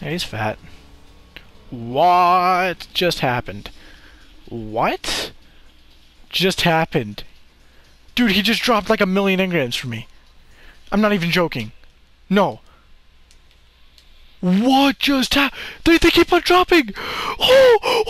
Yeah, he's fat. What just happened? What just happened? Dude, he just dropped like a million engrams for me. I'm not even joking. No. What just happened? They, they keep on dropping! Oh, oh